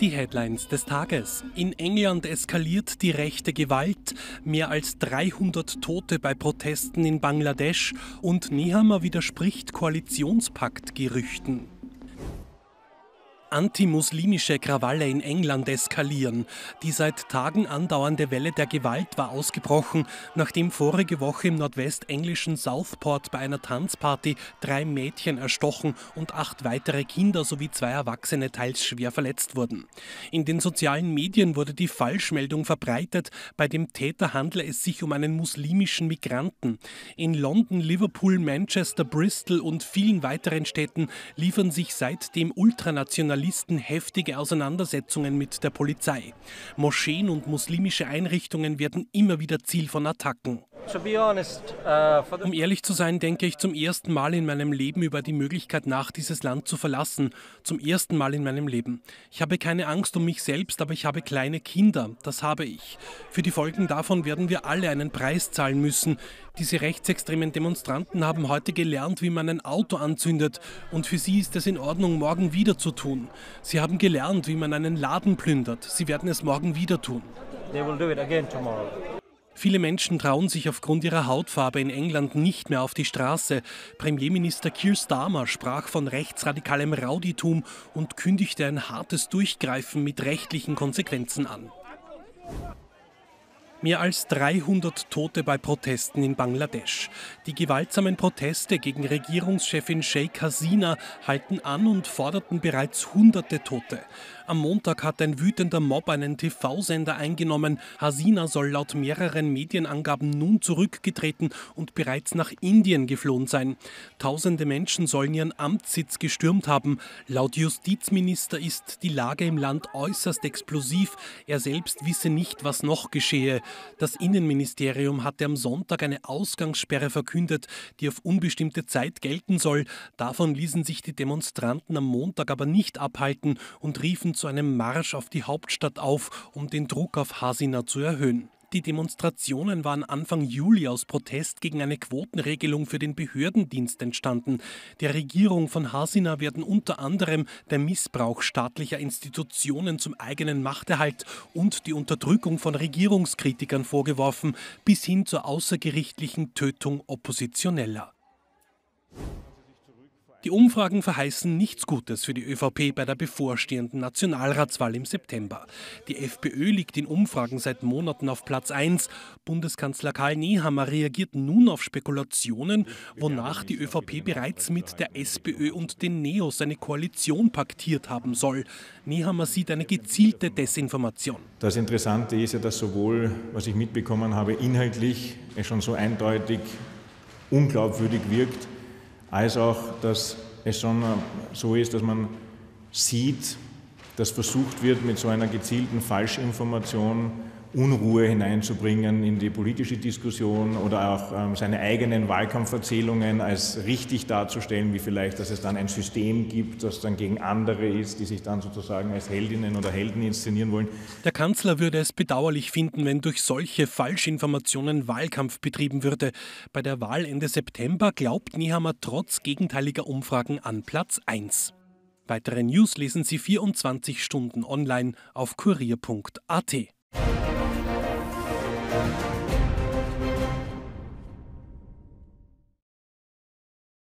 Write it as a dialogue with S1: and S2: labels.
S1: Die Headlines des Tages. In England eskaliert die rechte Gewalt, mehr als 300 Tote bei Protesten in Bangladesch und Nehammer widerspricht Koalitionspaktgerüchten. Antimuslimische Krawalle in England eskalieren. Die seit Tagen andauernde Welle der Gewalt war ausgebrochen, nachdem vorige Woche im nordwestenglischen Southport bei einer Tanzparty drei Mädchen erstochen und acht weitere Kinder sowie zwei Erwachsene teils schwer verletzt wurden. In den sozialen Medien wurde die Falschmeldung verbreitet, bei dem Täter handle es sich um einen muslimischen Migranten. In London, Liverpool, Manchester, Bristol und vielen weiteren Städten liefern sich seitdem ultranationale Journalisten heftige Auseinandersetzungen mit der Polizei. Moscheen und muslimische Einrichtungen werden immer wieder Ziel von Attacken. Uh, um ehrlich zu sein, denke ich zum ersten Mal in meinem Leben über die Möglichkeit nach, dieses Land zu verlassen. Zum ersten Mal in meinem Leben. Ich habe keine Angst um mich selbst, aber ich habe kleine Kinder. Das habe ich. Für die Folgen davon werden wir alle einen Preis zahlen müssen. Diese rechtsextremen Demonstranten haben heute gelernt, wie man ein Auto anzündet. Und für sie ist es in Ordnung, morgen wieder zu tun. Sie haben gelernt, wie man einen Laden plündert. Sie werden es morgen wieder tun. They will do it again tomorrow. Viele Menschen trauen sich aufgrund ihrer Hautfarbe in England nicht mehr auf die Straße. Premierminister Keir Starmer sprach von rechtsradikalem Rauditum und kündigte ein hartes Durchgreifen mit rechtlichen Konsequenzen an. Mehr als 300 Tote bei Protesten in Bangladesch. Die gewaltsamen Proteste gegen Regierungschefin Sheikh Hasina halten an und forderten bereits hunderte Tote. Am Montag hat ein wütender Mob einen TV-Sender eingenommen. Hasina soll laut mehreren Medienangaben nun zurückgetreten und bereits nach Indien geflohen sein. Tausende Menschen sollen ihren Amtssitz gestürmt haben. Laut Justizminister ist die Lage im Land äußerst explosiv. Er selbst wisse nicht, was noch geschehe. Das Innenministerium hatte am Sonntag eine Ausgangssperre verkündet, die auf unbestimmte Zeit gelten soll. Davon ließen sich die Demonstranten am Montag aber nicht abhalten und riefen zu einem Marsch auf die Hauptstadt auf, um den Druck auf Hasina zu erhöhen. Die Demonstrationen waren Anfang Juli aus Protest gegen eine Quotenregelung für den Behördendienst entstanden. Der Regierung von Hasina werden unter anderem der Missbrauch staatlicher Institutionen zum eigenen Machterhalt und die Unterdrückung von Regierungskritikern vorgeworfen, bis hin zur außergerichtlichen Tötung Oppositioneller. Die Umfragen verheißen nichts Gutes für die ÖVP bei der bevorstehenden Nationalratswahl im September. Die FPÖ liegt in Umfragen seit Monaten auf Platz 1. Bundeskanzler Karl Nehammer reagiert nun auf Spekulationen, wonach die ÖVP bereits mit der SPÖ und den Neos eine Koalition paktiert haben soll. Nehammer sieht eine gezielte Desinformation.
S2: Das Interessante ist ja, dass sowohl, was ich mitbekommen habe, inhaltlich schon so eindeutig unglaubwürdig wirkt, als auch, dass es schon so ist, dass man sieht, dass versucht wird, mit so einer gezielten Falschinformation Unruhe hineinzubringen in die politische Diskussion oder auch ähm, seine eigenen Wahlkampferzählungen als richtig darzustellen, wie vielleicht, dass es dann ein System gibt, das dann gegen andere ist, die sich dann sozusagen als Heldinnen oder Helden inszenieren wollen.
S1: Der Kanzler würde es bedauerlich finden, wenn durch solche Falschinformationen Wahlkampf betrieben würde. Bei der Wahl Ende September glaubt Nehammer trotz gegenteiliger Umfragen an Platz 1. Weitere News lesen Sie 24 Stunden online auf kurier.at. Thank you.